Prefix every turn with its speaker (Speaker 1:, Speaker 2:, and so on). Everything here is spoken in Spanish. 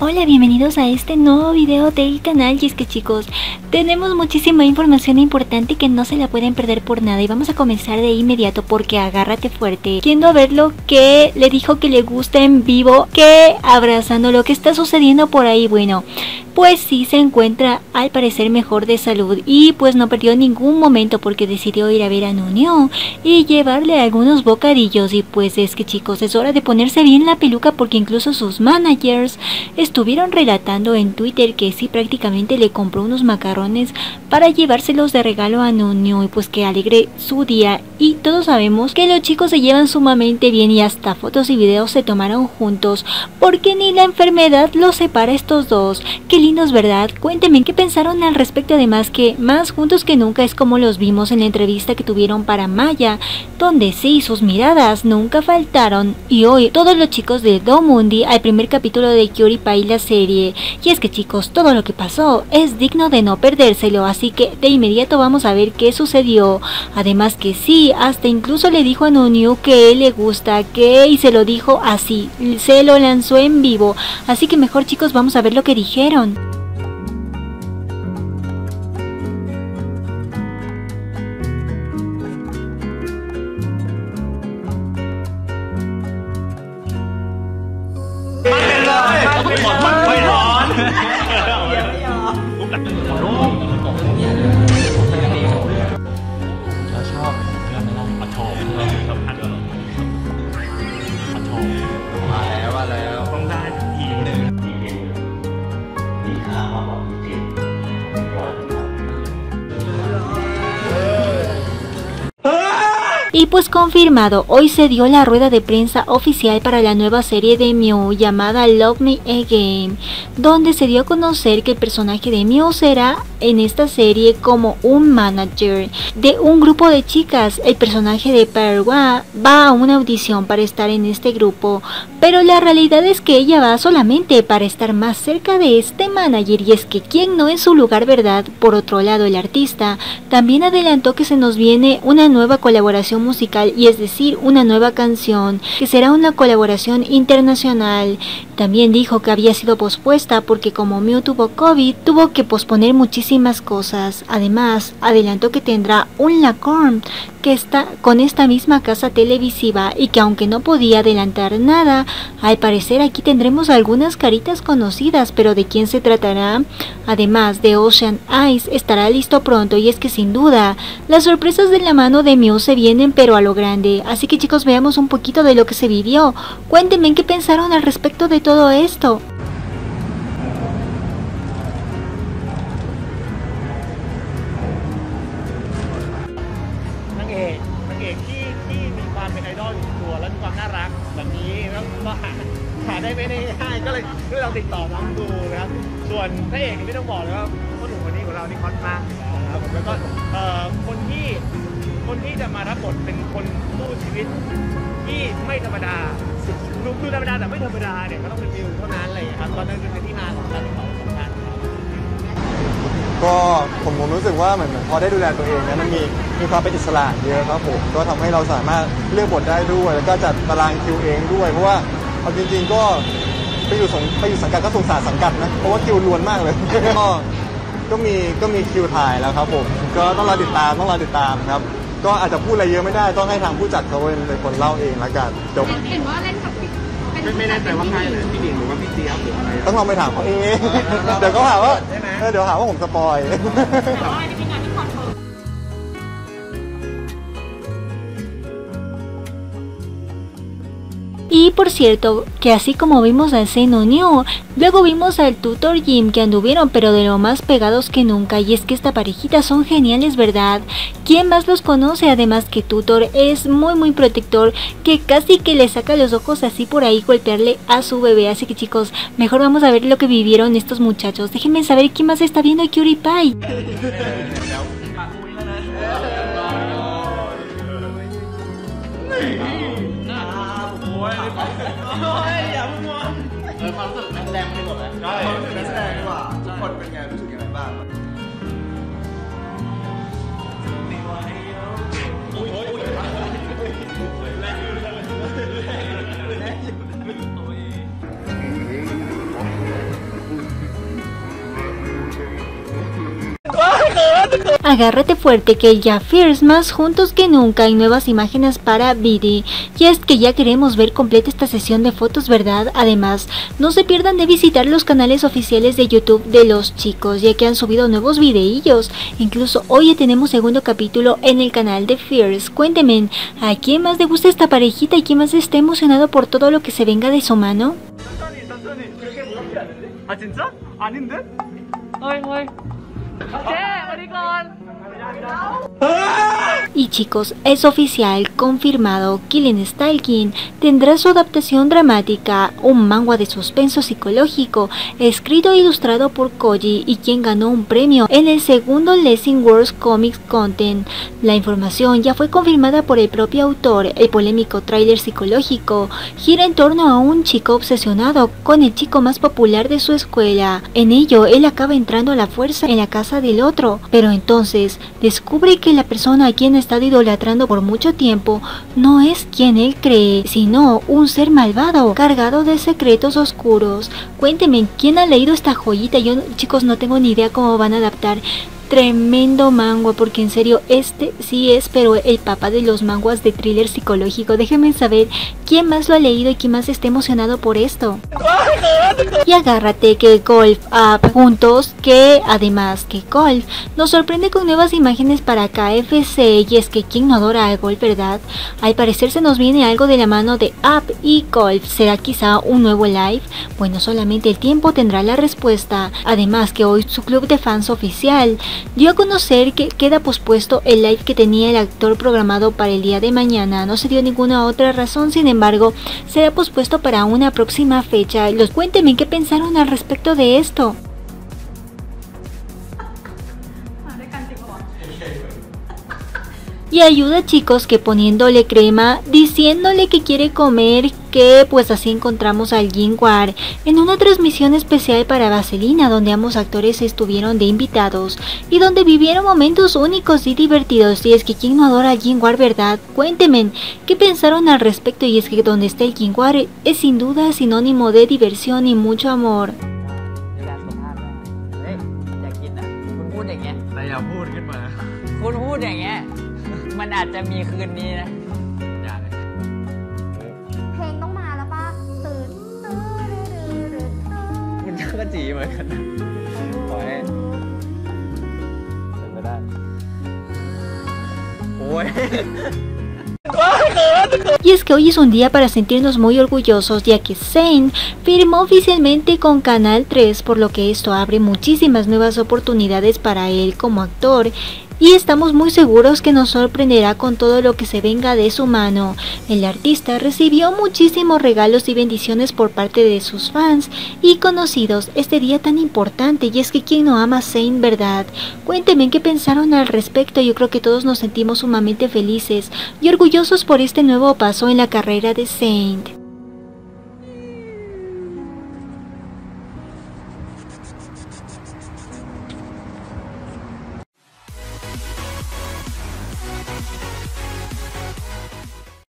Speaker 1: Hola, bienvenidos a este nuevo video del canal. Y es que chicos, tenemos muchísima información importante que no se la pueden perder por nada. Y vamos a comenzar de inmediato porque agárrate fuerte, yendo a ver lo que le dijo que le gusta en vivo, que abrazando lo que está sucediendo por ahí, bueno, pues sí se encuentra al parecer mejor de salud y pues no perdió ningún momento porque decidió ir a ver a Nuño y llevarle algunos bocadillos y pues es que chicos es hora de ponerse bien la peluca porque incluso sus managers estuvieron relatando en Twitter que sí prácticamente le compró unos macarrones para llevárselos de regalo a Nuño y pues que alegre su día y todos sabemos que los chicos se llevan sumamente bien y hasta fotos y videos se tomaron juntos porque ni la enfermedad los separa estos dos. Qué lindos, ¿verdad? Cuéntenme qué pensaron al respecto, además que más juntos que nunca es como los vimos en la entrevista que tuvieron para Maya, donde sí, sus miradas nunca faltaron. Y hoy, todos los chicos de Domundi al primer capítulo de Kyori Pai la serie. Y es que chicos, todo lo que pasó es digno de no perdérselo, así que de inmediato vamos a ver qué sucedió. Además que sí, hasta incluso le dijo a Nunyu que le gusta, que y se lo dijo así, se lo lanzó en vivo. Así que mejor chicos, vamos a ver lo que dijeron.
Speaker 2: 바 로.
Speaker 1: Y pues confirmado, hoy se dio la rueda de prensa oficial para la nueva serie de Mew llamada Love Me Again, donde se dio a conocer que el personaje de Mew será en esta serie como un manager de un grupo de chicas. El personaje de Perwa va a una audición para estar en este grupo, pero la realidad es que ella va solamente para estar más cerca de este manager y es que quien no es su lugar, ¿verdad? Por otro lado, el artista también adelantó que se nos viene una nueva colaboración musical y es decir, una nueva canción que será una colaboración internacional. También dijo que había sido pospuesta porque como Mew tuvo COVID, tuvo que posponer muchísimas cosas. Además, adelantó que tendrá un Lacorn que está con esta misma casa televisiva y que aunque no podía adelantar nada, al parecer aquí tendremos algunas caritas conocidas, pero ¿de quién se tratará? Además de Ocean Eyes estará listo pronto y es que sin duda las sorpresas de la mano de Mew se vienen pero a lo grande. Así que chicos veamos un poquito de lo que se vivió. Cuéntenme qué pensaron al respecto de todo esto.
Speaker 2: แล้วก็หาหาได้ไม่ได้ง่ายก็เลยเลยลองติดต่อน้องดูนะครับส่วนพระเอกนี่ไม่ต้องบอกเลยว่าพ่อหนุ่มคนนี้ของเรานี่ฮอตมากครับผมแล้วก็เอ่อคนที่คนที่จะมารับบทเป็นคนสู้ชีวิตที่ไม่ธรรมดาดูดูธรรมดาแต่ไม่ธรรมดาเนี่ยก็ต้องเป็นวิวเท่านั้นเลยครับตอนนั้นคือที่มาของการติดต่อสองกันครับ
Speaker 3: ก็ผมผมรู้สึกว่าเหมือนพอได้ดูแลตัวเองเนี่ยมันมีมีความเป็นอิสระเยอะครับผมก็ทำให้เราสามารถเลือกบทได้ด้วย แล้วก็จัดตารางคิวเองด้วย เพราะว่า เอาจริงๆก็ไปอยู่สงไปอยู่สังกัดก็สงสารสังกัดนะ เพราะว่าคิวล้วนมากเลย ก็ก็มีก็มีคิวถ่ายแล้วครับผม ก็ต้องรอติดตามต้องรอติดตามครับ ก็อาจจะพูดอะไรเยอะไม่ได้ต้องให้ทางผู้จัดเขาเป็นเป็นคนเล่าเองละกันเดี๋ยว
Speaker 4: เห็นว่าเล่นกับพี่เป็น
Speaker 2: ไม่ไม่แน่ใจว่าใครเลยพี่ดิ่งหรือว่าพี่เจี๊ยบหรืออะไร
Speaker 3: ต้องลองไปถามเขาเองเดี๋ยวเขาหาว่าเออเดี๋ยวหาว่าผมสปอย
Speaker 4: แต่ว่าอันนี้เป็น
Speaker 1: Y por cierto, que así como vimos al Seno New, luego vimos al Tutor Jim que anduvieron pero de lo más pegados que nunca y es que esta parejita son geniales, ¿verdad? ¿Quién más los conoce? Además que Tutor es muy muy protector que casi que le saca los ojos así por ahí golpearle a su bebé, así que chicos, mejor vamos a ver lo que vivieron estos muchachos. Déjenme saber quién más está viendo Curie Pie. โอ้ยความรู้สึกนักแสดงไม่หมด
Speaker 2: เล
Speaker 1: ยความรู้ส
Speaker 5: ึกกแสดงดีกว่าทุกคนเป็นไงรู้สึกยังไงบ้าง
Speaker 1: Agárrate fuerte que ya Fierce más juntos que nunca hay nuevas imágenes para Vidi. Y es que ya queremos ver completa esta sesión de fotos, ¿verdad? Además, no se pierdan de visitar los canales oficiales de YouTube de los chicos, ya que han subido nuevos videillos. Incluso hoy ya tenemos segundo capítulo en el canal de Fierce. Cuéntenme, ¿a quién más le gusta esta parejita y quién más está emocionado por todo lo que se venga de su mano?
Speaker 2: โอเคส
Speaker 4: วัสดีก่อน
Speaker 1: Y chicos, es oficial, confirmado, Killing Stalking tendrá su adaptación dramática, un manga de suspenso psicológico, escrito e ilustrado por Koji y quien ganó un premio en el segundo Lessing World Comics Content. La información ya fue confirmada por el propio autor, el polémico tráiler psicológico gira en torno a un chico obsesionado con el chico más popular de su escuela. En ello, él acaba entrando a la fuerza en la casa del otro, pero entonces descubre que la persona a quien estado idolatrando por mucho tiempo no es quien él cree, sino un ser malvado, cargado de secretos oscuros. Cuénteme, ¿quién ha leído esta joyita? Yo, chicos, no tengo ni idea cómo van a adaptar. Tremendo manga, porque en serio, este sí es, pero el papá de los manguas de thriller psicológico. Déjenme saber quién más lo ha leído y quién más está emocionado por esto. Y agárrate que Golf Up juntos, que además que Golf nos sorprende con nuevas imágenes para KFC y es que quien no adora a Golf, ¿verdad? Al parecer se nos viene algo de la mano de Up y Golf. ¿Será quizá un nuevo live? Bueno, solamente el tiempo tendrá la respuesta. Además que hoy su club de fans oficial dio a conocer que queda pospuesto el live que tenía el actor programado para el día de mañana. No se dio ninguna otra razón, sin embargo, será pospuesto para una próxima fecha. Los cuéntenme qué pensaron al respecto de esto. Y ayuda chicos que poniéndole crema, diciéndole que quiere comer, que pues así encontramos al Jinwar en una transmisión especial para Vaselina donde ambos actores estuvieron de invitados y donde vivieron momentos únicos y divertidos. Y es que quien no adora al Jinwar, ¿verdad? Cuéntenme, ¿qué pensaron al respecto? Y es que donde está el Jinwar es sin duda sinónimo de diversión y mucho amor.
Speaker 5: พูด
Speaker 2: ขึ้นมา
Speaker 5: คุณพูดอย่างเงี้ย มันอาจจะมีคืนนี้นะ
Speaker 2: อย่าเลย
Speaker 4: เพลงต้องมาแล้วป่ะตื่นตื่นตื่นตื่นตื่น
Speaker 5: คุณก็จีเหมือนกันนะปล่อยให้เป็นไปได้ โอ้ย
Speaker 1: Y es que hoy es un día para sentirnos muy orgullosos ya que Zane firmó oficialmente con Canal 3 por lo que esto abre muchísimas nuevas oportunidades para él como actor y estamos muy seguros que nos sorprenderá con todo lo que se venga de su mano. El artista recibió muchísimos regalos y bendiciones por parte de sus fans y conocidos este día tan importante y es que quien no ama Zane, ¿verdad? Cuéntenme qué pensaron al respecto, yo creo que todos nos sentimos sumamente felices y orgullosos por este nuevo paso en la carrera de Saint.